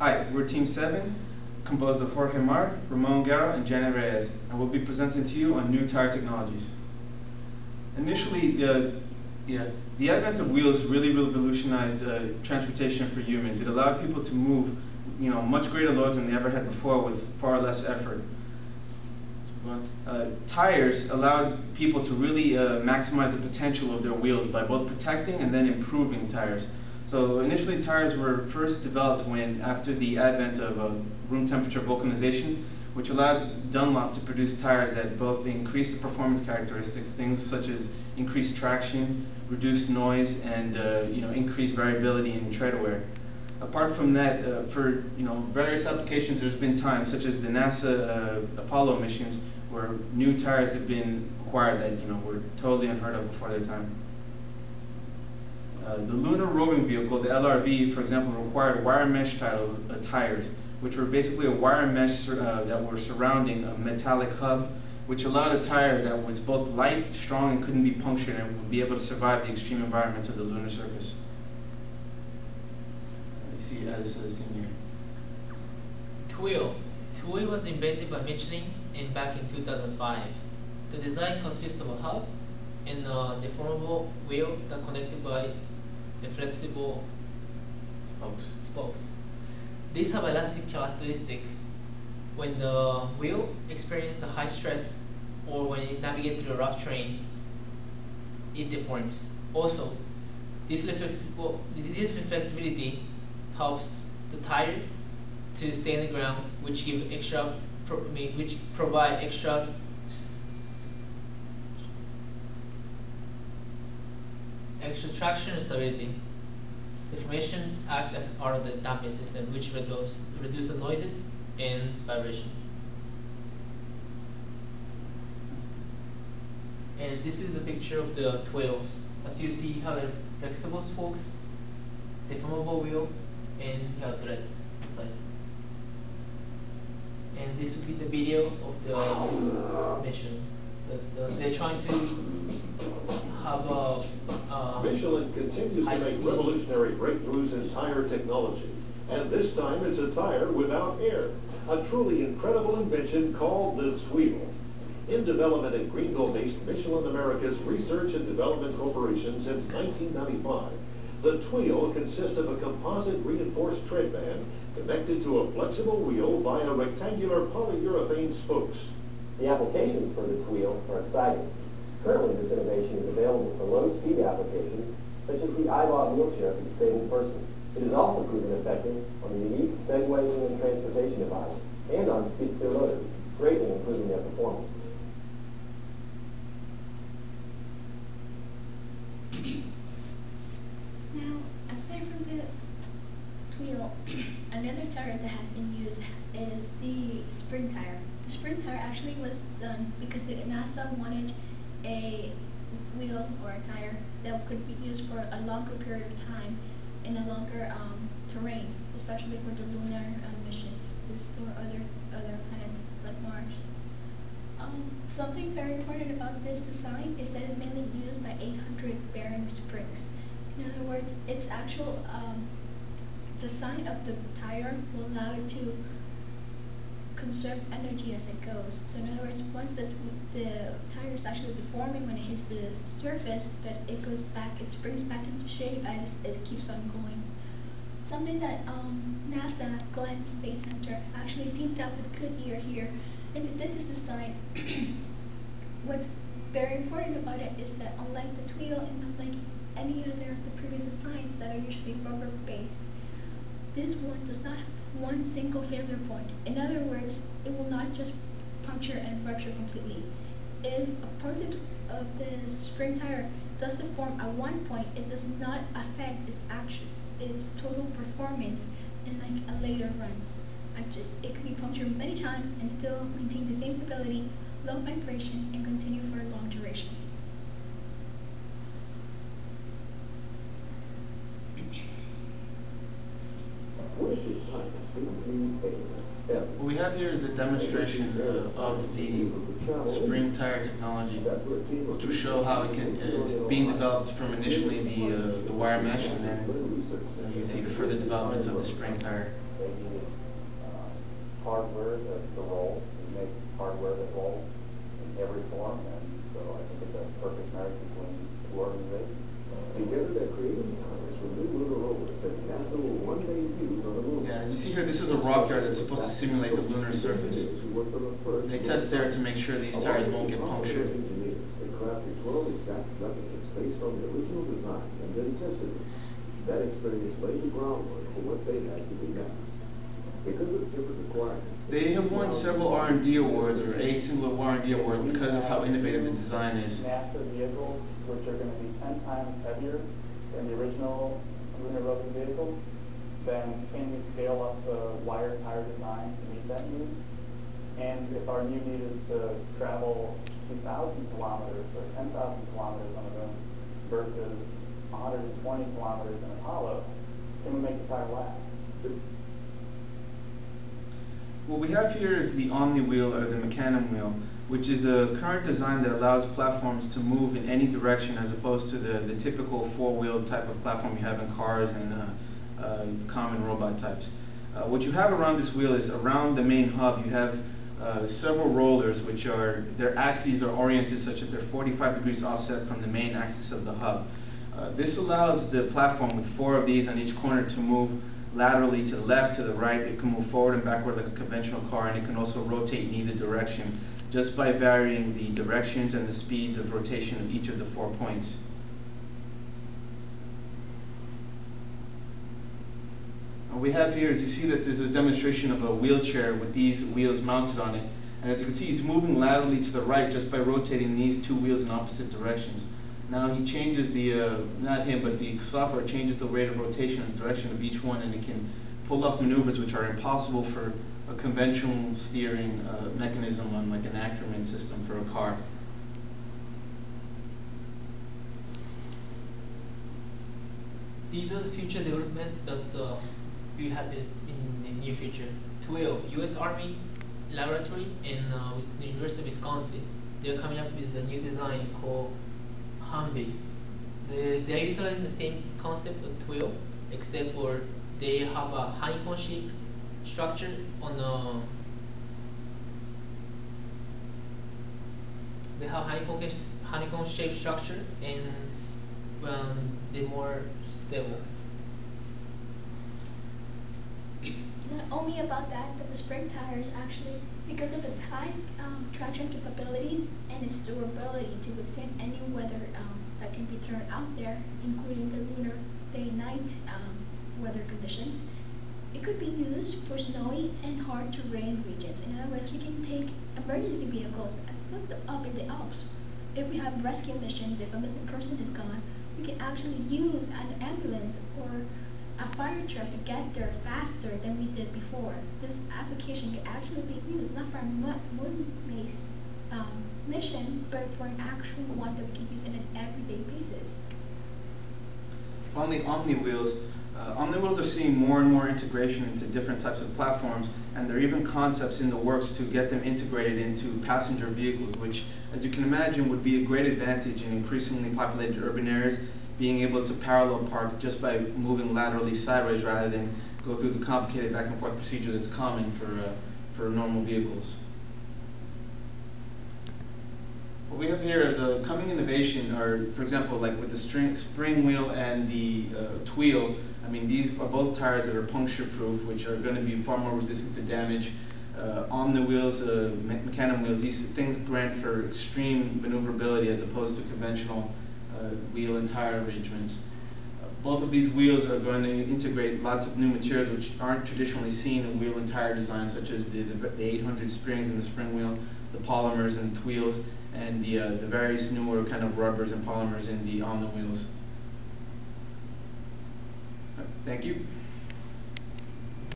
Hi, we're Team 7, composed of Jorge Mar, Ramon Garo, and Janet Reyes, and we'll be presenting to you on new tire technologies. Initially, uh, yeah, the advent of wheels really revolutionized uh, transportation for humans. It allowed people to move you know, much greater loads than they ever had before with far less effort. Uh, tires allowed people to really uh, maximize the potential of their wheels by both protecting and then improving tires. So initially tires were first developed when, after the advent of uh, room temperature vulcanization, which allowed Dunlop to produce tires that both increased the performance characteristics, things such as increased traction, reduced noise, and uh, you know, increased variability in tread wear. Apart from that, uh, for you know, various applications, there's been times, such as the NASA uh, Apollo missions, where new tires have been acquired that you know, were totally unheard of before their time. Uh, the lunar roving vehicle, the LRV, for example, required wire mesh tire, uh, tires, which were basically a wire mesh uh, that were surrounding a metallic hub, which allowed a tire that was both light, strong, and couldn't be punctured and would be able to survive the extreme environments of the lunar surface. You see as seen here. Tweel. Tweel was invented by Michelin in back in 2005. The design consists of a hub and a deformable wheel that connected by the flexible Spokes. spokes. These have elastic characteristic. When the wheel experiences a high stress or when it navigates through a rough terrain, it deforms. Also, this, flexible, this flexibility helps the tire to stay on the ground, which give extra, which provide extra extra traction and stability. Deformation act as part of the damping system, which reduce, reduce the noises and vibration. And this is the picture of the Tweels. As you see, you have a flexible spokes, deformable wheel, and you have thread inside. And this would be the video of the mission. That uh, they're trying to Michelin continues to make revolutionary breakthroughs in tire technology. And this time it's a tire without air. A truly incredible invention called the Tweel. In development at Greenville-based Michelin America's Research and Development Corporation since 1995, the Tweel consists of a composite reinforced tread band connected to a flexible wheel via rectangular polyurethane spokes. The applications for the Tweel are exciting. Currently, this innovation is available for low-speed applications, such as the iBot wheelchair for disabled persons. It is also proven effective on the unique Segway human transportation device and on skid-steer loaders, greatly improving their performance. Now, aside from the wheel, another tire that has been used is the spring tire. The spring tire actually was done because the NASA wanted a wheel or a tire that could be used for a longer period of time in a longer um, terrain, especially for the lunar uh, missions or other other planets like Mars. Um, something very important about this design is that it's mainly used by 800 bearing springs. In other words, its actual um, design of the tire will allow it to conserve energy as it goes. So in other words, once the, the tire is actually deforming when it hits the surface, but it goes back, it springs back into shape and it keeps on going. Something that um, NASA Glenn Space Center actually teamed up with Goodyear here and they did this design. What's very important about it is that unlike the Tweel and unlike any other of the previous designs that are usually rubber based, this one does not have one single failure point. In other words, it will not just puncture and rupture completely. If a part of the spring tire does deform at one point, it does not affect its action, its total performance in like a later runs. It can be punctured many times and still maintain the same stability, low vibration, and continue for a long duration. What we have here is a demonstration uh, of the spring tire technology, which will show how it can, uh, it's being developed from initially the, uh, the wire mesh, and then you see the further developments of the spring tire. They needed uh, hardware to, to roll. We make hardware that rolls in every form, and so I think it's a perfect marriage between two organizations. Together they're creating tires for new lunar rovers that NASA will one day use on the moon. Yeah, as you see here, this is a rock yard that's supposed to simulate the lunar surface. The. They test there to make sure these tires won't get punctured. Engineers, they crafted twelve exact replicas based on the original design and then tested. That experience laid the groundwork for what they had to do next. Because of different requirements. They have won several R&D awards, or a single R&D award, because of how innovative the design is. NASA vehicles, which are going to be 10 times heavier than the original lunar roving vehicle, then can we scale up the wire tire design to meet that need? And if our new need is to travel 2,000 kilometers or 10,000 kilometers on the moon versus 120 kilometers in Apollo, can we make the tire last? What we have here is the Omni wheel or the Mecanum wheel, which is a current design that allows platforms to move in any direction as opposed to the, the typical four-wheeled type of platform you have in cars and uh, common robot types. Uh, what you have around this wheel is around the main hub you have uh, several rollers which are, their axes are oriented such that they're 45 degrees offset from the main axis of the hub. Uh, this allows the platform with four of these on each corner to move laterally to the left, to the right. It can move forward and backward like a conventional car, and it can also rotate in either direction just by varying the directions and the speeds of rotation of each of the four points. And we have here is you see that there's a demonstration of a wheelchair with these wheels mounted on it. And as you can see, he's moving laterally to the right just by rotating these two wheels in opposite directions. Now he changes the, uh, not him, but the software changes the rate of rotation and direction of each one, and it can pull off maneuvers which are impossible for a conventional steering uh, mechanism on like an Ackermann system for a car. These are the future development that uh, we have in, the near future. Tweel, U.S. Army Laboratory in uh, the University of Wisconsin, they're coming up with a new design called Humvee. They, they're utilizing the same concept of Tweel, except for they have a honeycomb shape structure on the they have honeycomb honeycomb shaped structure and um, they're more stable. Only about that, but the spring tires actually, because of its high um, traction capabilities and its durability to withstand any weather um, that can be thrown out there, including the lunar day-night um, weather conditions, it could be used for snowy and hard terrain regions. In other words, we can take emergency vehicles and put them up in the Alps. If we have rescue missions, if a missing person is gone, we can actually use an ambulance or a fire truck to get there faster than we did before. This application can actually be used not for a moon-based um, mission, but for an actual one that we can use on an everyday basis. On the Omni wheels, uh, Omni wheels are seeing more and more integration into different types of platforms, and there are even concepts in the works to get them integrated into passenger vehicles, which, as you can imagine, would be a great advantage in increasingly populated urban areas, being able to parallel park just by moving laterally sideways rather than go through the complicated back and forth procedure that's common for, uh, for normal vehicles. What we have here is a coming innovation, or for example, like with the string, spring wheel and the uh, tweel, I mean, these are both tires that are puncture proof, which are going to be far more resistant to damage. Uh, on the wheels, uh, me- wheels, these things grant for extreme maneuverability as opposed to conventional wheel and tire arrangements. Both of these wheels are going to integrate lots of new materials which aren't traditionally seen in wheel and tire design, such as the, the, the 800 springs in the spring wheel, the polymers and tweels, and the, uh, the various newer kind of rubbers and polymers in the Omni wheels. Thank you.